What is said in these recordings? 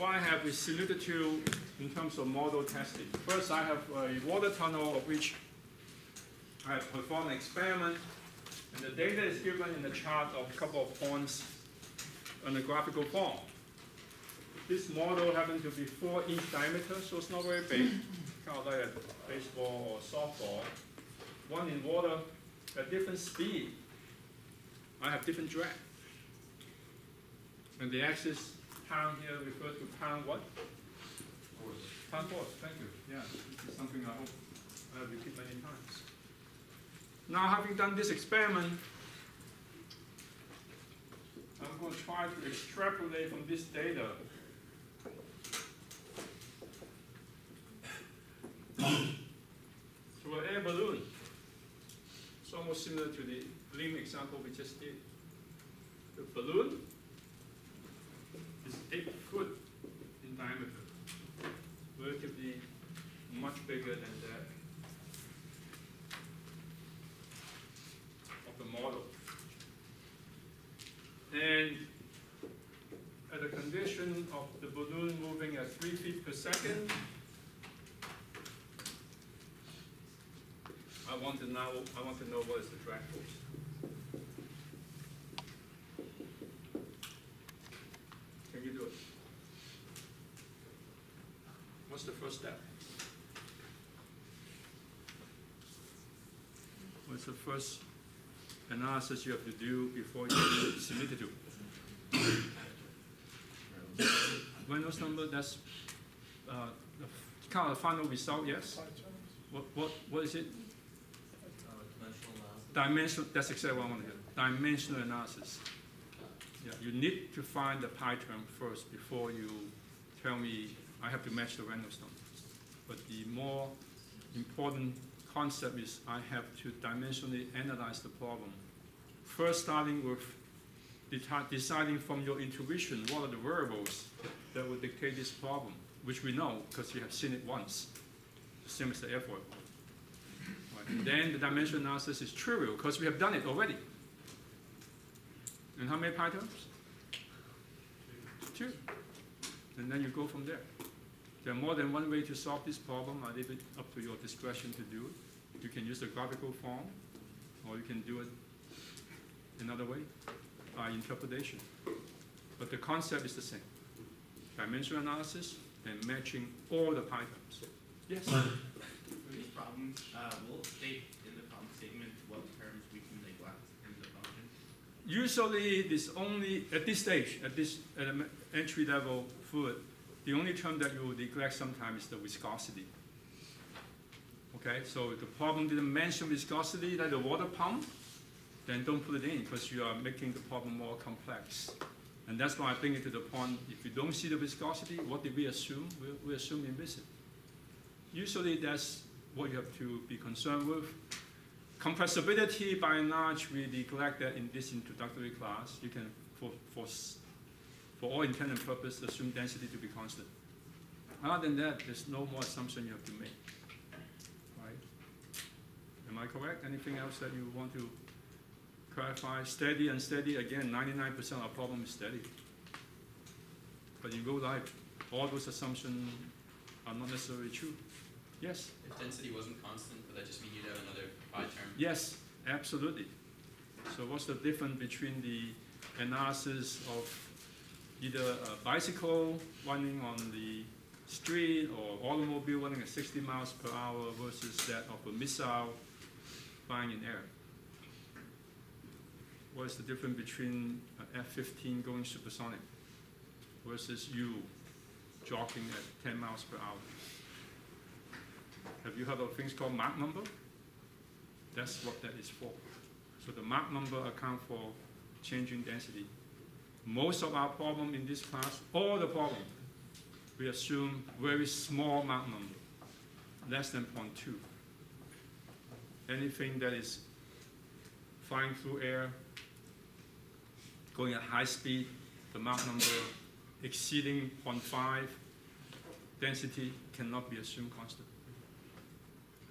what I have is similar to in terms of model testing. First, I have a water tunnel of which I have performed an experiment, and the data is given in the chart of a couple of points on a graphical form. This model happens to be four inch diameter, so it's not very big, kind of like a baseball or softball. One in water at different speed. I have different drag. And the axis pound here refers to pound what? Pound force, thank you. Yeah, this is something I hope I repeat many times. Now, having done this experiment, I'm going to try to extrapolate from this data to an air balloon. It's almost similar to the limb example we just did. The balloon is eight foot in diameter, relatively much bigger than that of the model. And at a condition of the balloon moving at three feet per second, I want to know, I want to know what is the drag force. Can you do it? What's the first step? What's the first analysis you have to do before you submit it to? Reynolds number, that's, uh, kind of the final result, yes? What, what, what is it? Dimensional, that's exactly what I want to hear. Dimensional analysis. Yeah, you need to find the pi term first before you tell me I have to match the Reynolds number. But the more important concept is I have to dimensionally analyze the problem. First, starting with deciding from your intuition what are the variables that will dictate this problem, which we know because you have seen it once, same as the airport. Right. Then the dimensional analysis is trivial because we have done it already. And how many pi terms? Two. And then you go from there. There are more than one way to solve this problem. I leave it up to your discretion to do it. You can use the graphical form, or you can do it another way, by interpretation. But the concept is the same. Dimensional analysis and matching all the pi terms. Yes? For these problems, uh, will state in the problem statement what terms we can neglect in the function? Usually, this only, at this stage, at this element- entry level fluid, the only term that you neglect sometimes is the viscosity. Okay, so if the problem didn't mention viscosity, like the water pump, then don't put it in because you are making the problem more complex. And that's why I bring it to the point, if you don't see the viscosity, what did we assume? We, we assume inviscid. Usually that's what you have to be concerned with. Compressibility, by and large, we neglect that in this introductory class. You can, for, for, for all intent and purpose, assume density to be constant. Other than that, there's no more assumption you have to make. Right? Am I correct? Anything else that you want to clarify? Steady and steady, again, ninety-nine percent of our problem is steady. But in real life, all those assumptions are not necessarily true. Yes? If density wasn't constant, would that just mean you'd have another pi term? Yes, absolutely. So what's the difference between the analysis of either a bicycle running on the street or automobile running at sixty miles per hour versus that of a missile flying in air? What is the difference between an F-15 going supersonic versus you jogging at ten miles per hour? Have you heard of things called Mach number? That's what that is for. So the Mach number account for changing density. Most of our problem in this class, all the problem, we assume very small Mach number, less than 0.2. Anything that is flying through air, going at high speed, the Mach number exceeding 0.5, density cannot be assumed constant.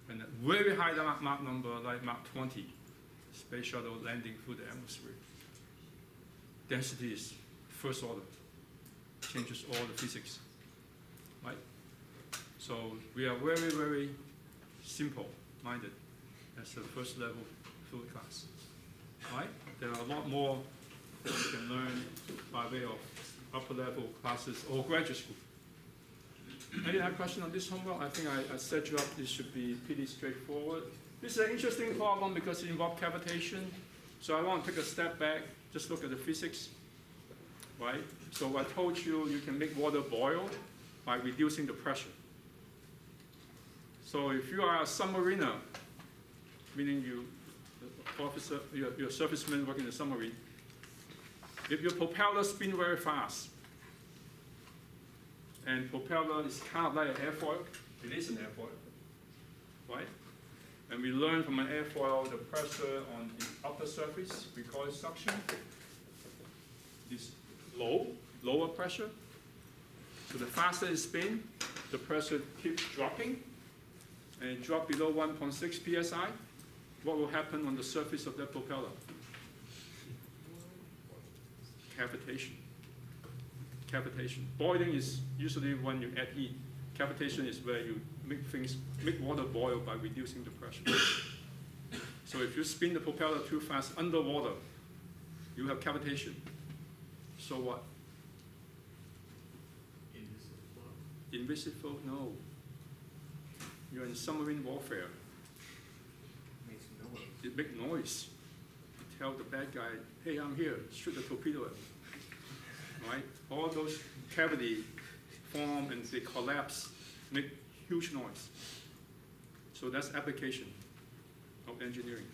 And a very high Mach number, like Mach 20, space shuttle landing through the atmosphere. Density is first order. changes all the physics, right? So we are very, very simple-minded as the first level fluid class, right? There are a lot more that you can learn by way of upper level classes or graduate school. Any other question on this homework? I think I, I set you up, this should be pretty straightforward. This is an interesting problem because it involves cavitation. So I want to take a step back, just look at the physics, right? So I told you, you can make water boil by reducing the pressure. So if you are a submariner, meaning you, officer, you're a surfaceman working in a submarine, if your propeller spin very fast, and propeller is kind of like an airfoil, it is an airfoil, right? And we learn from an airfoil the pressure on the upper surface, we call it suction, This low, lower pressure. So the faster it spins, the pressure keeps dropping, and it drop below 1.6 psi. What will happen on the surface of that propeller? Cavitation. Cavitation. Boiling is usually when you add heat. Cavitation is where you make things, make water boil by reducing the pressure. so if you spin the propeller too fast underwater, you have cavitation. So what? Invisible? No. You're in submarine warfare. Makes noise. It make noise. You tell the bad guy, hey, I'm here, shoot the torpedo at me. Right? All those cavity form and they collapse, make huge noise. So that's application of engineering.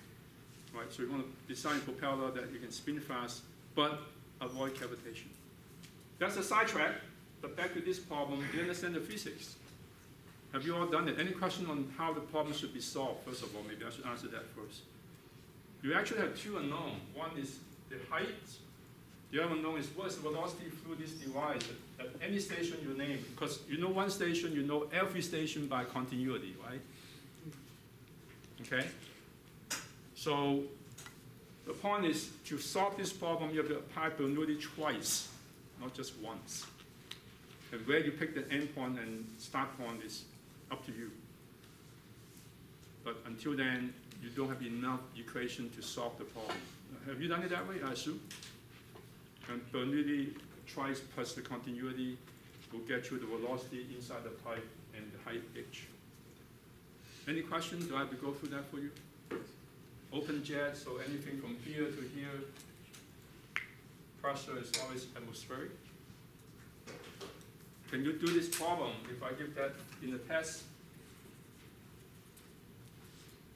Right? So you want to design a propeller that you can spin fast, but avoid cavitation. That's a sidetrack, but back to this problem, you understand the physics? Have you all done it? Any question on how the problem should be solved, first of all? Maybe I should answer that first. You actually have two unknown. One is the height. The other unknown is what is the velocity through this device at, at any station you name. Because you know one station, you know every station by continuity, right? Okay? So the point is to solve this problem, you have to apply Bernoulli twice, not just once. And where you pick the endpoint and start point is up to you. But until then, you don't have enough equation to solve the problem. Have you done it that way, I assume? And Bernoulli twice plus the continuity will get you the velocity inside the pipe and the height h. Any questions? Do I have to go through that for you? Open jet, so anything from here to here, pressure is always atmospheric. Can you do this problem if I give that in the test?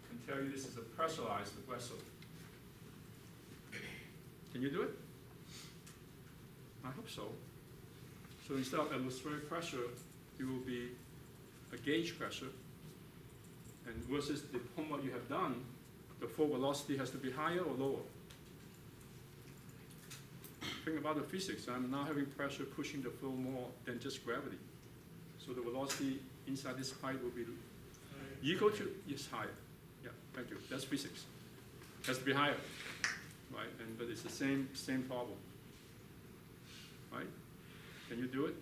and tell you this is a pressurized vessel. Can you do it? I hope so. So instead of atmospheric pressure, it will be a gauge pressure. And versus the homework you have done, the flow velocity has to be higher or lower. Think about the physics. I'm now having pressure pushing the flow more than just gravity. So the velocity inside this pipe will be equal to, yes, higher. Yeah, thank you. That's physics. It Has to be higher, right? And but it's the same same problem, right? Can you do it?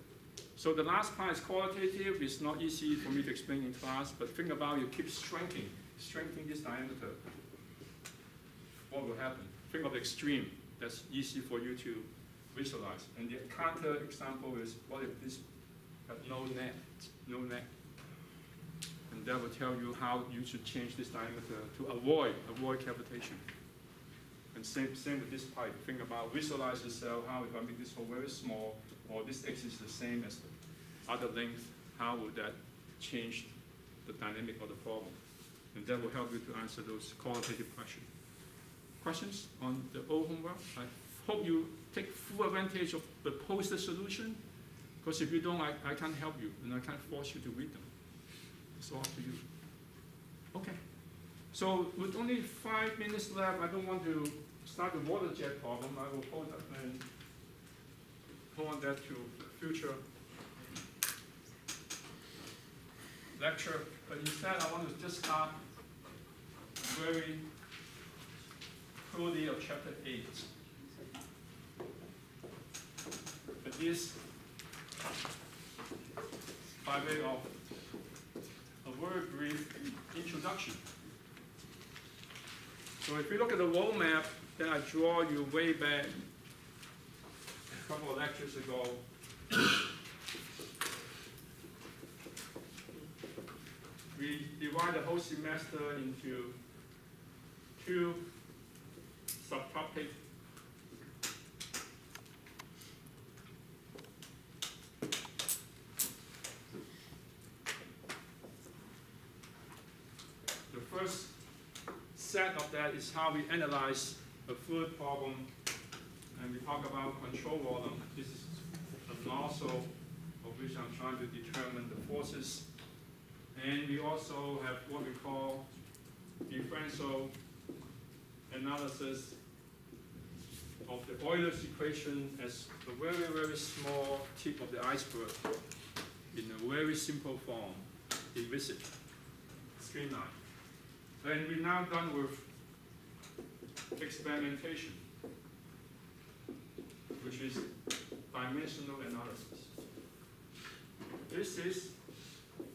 So the last part is qualitative. It's not easy for me to explain in class, but think about you keep shrinking, shrinking this diameter. What will happen? Think of the extreme. That's easy for you to visualize. And the counter example is what if this had no net, no net? And that will tell you how you should change this diameter to avoid, avoid cavitation. And same, same with this pipe. Think about, visualize yourself, how if I make this hole very small, or this X is the same as the other length, how would that change the dynamic of the problem? And that will help you to answer those qualitative questions. Questions on the old homework? I hope you take full advantage of the posted solution, because if you don't, I, I can't help you, and I can't force you to read them. It's all up to you. Okay. So with only five minutes left, I don't want to start the water jet problem. I will hold up and hold that to future lecture. But instead, I want to just start very crudely of chapter eight. But this by way of a very brief introduction. So if you look at the road map that I draw you way back a couple of lectures ago, we divide the whole semester into two subtopics. The first set of that is how we analyze a fluid problem, and we talk about control volume. This is a nozzle of which I'm trying to determine the forces. And we also have what we call differential analysis of the Euler's equation as a very, very small tip of the iceberg in a very simple form, inviscid, streamline. And we're now done with experimentation, which is dimensional analysis. This is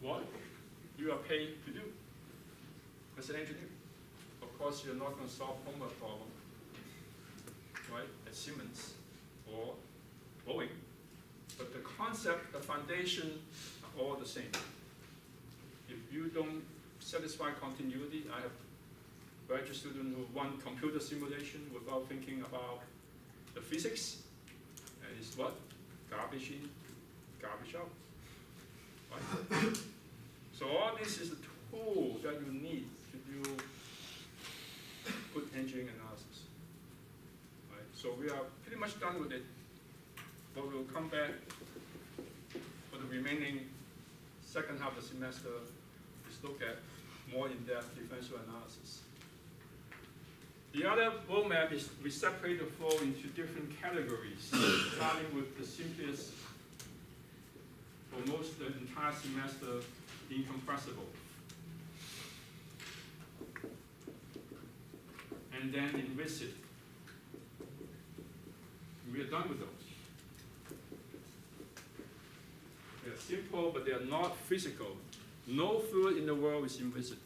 what you are paid to do as an engineer. Of course, you're not going to solve homework problem, right, at Siemens or Boeing. But the concept, the foundation are all the same. Satisfy continuity, I have graduate students who run computer simulation without thinking about the physics, and it's what? Garbage in, garbage out. Right? So all this is a tool that you need to do good engineering analysis. Right? So we are pretty much done with it, but we'll come back for the remaining second half of the semester, is look at more in-depth differential analysis. The other roadmap is we separate the flow into different categories, starting with the simplest for most the entire semester incompressible. And then inviscid. We are done with those. They are simple, but they are not physical. No fluid in the world is inviscid.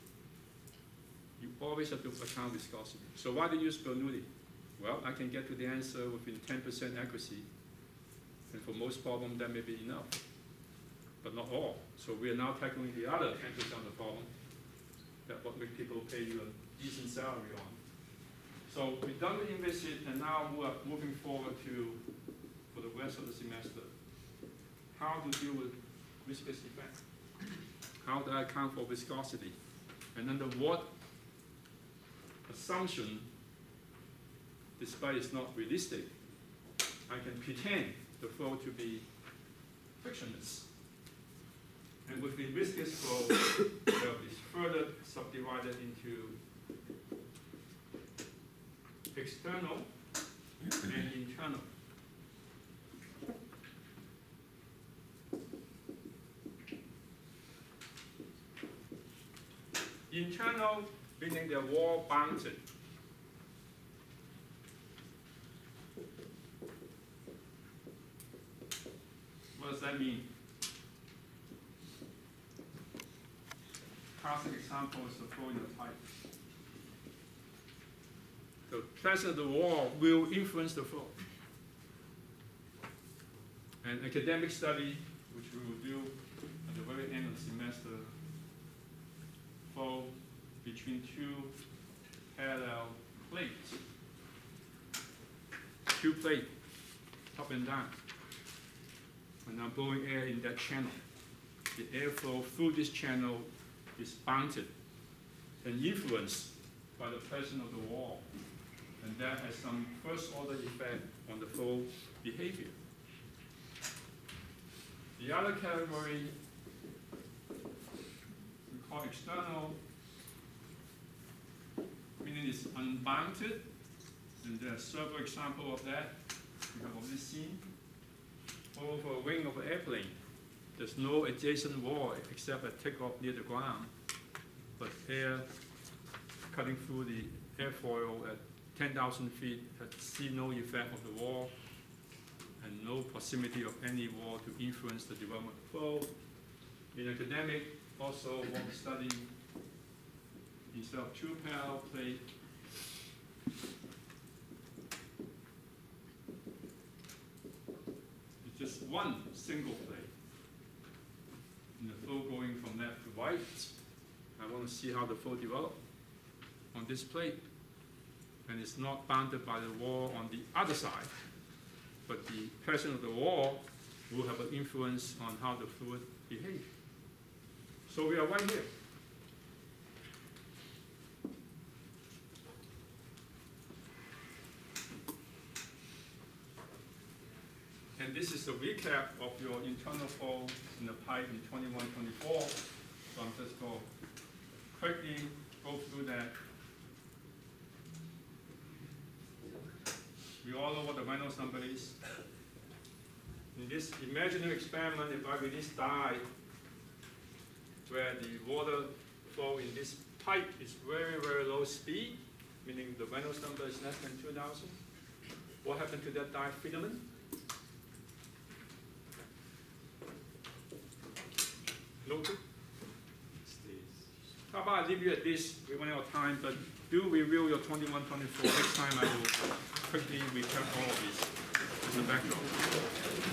You always have to account with viscosity. So why do you use Bernoulli? Well, I can get to the answer within 10% accuracy. And for most problems, that may be enough but not all. So we are now tackling the other ten percent of the problem, that what make people pay you a decent salary on. So we've done the inviscid, and now we are moving forward to, for the rest of the semester, how to deal with risk-based effect. How do I account for viscosity? And under what assumption, despite it's not realistic, I can pretend the flow to be frictionless. And with the viscous flow, it's further subdivided into external and internal. Internal meaning the wall bounded. What does that mean? classic example is the flow the pressure of the wall will influence the flow. An academic study, which we will do at the very end of the semester, between two parallel plates. Two plates, up and down. And I'm blowing air in that channel. The airflow through this channel is bounded and influenced by the presence of the wall. And that has some first order effect on the flow behavior. The other category we call external, meaning it's unbounded. And there's several examples of that you have already seen. Over a wing of an airplane, there's no adjacent wall except a takeoff near the ground, but air cutting through the airfoil at 10,000 feet, had see no effect of the wall, and no proximity of any wall to influence the development flow. In academic, also one study, two parallel plate, it's just one single plate. And the flow going from left to right, I want to see how the flow develop on this plate. And it's not bounded by the wall on the other side, but the presence of the wall will have an influence on how the fluid behaves. So we are right here. This is a recap of your internal flow in the pipe in 21, 24. So I'm just going to quickly go through that. We all know what the Reynolds number is. In this imaginary experiment, if I release dye, where the water flow in this pipe is very, very low speed, meaning the Reynolds number is less than 2,000, what happened to that dye filament? No good? How about I leave you at this, we run out of time, but do review your 21, 24. Next time I will quickly recap all of this as a backdrop.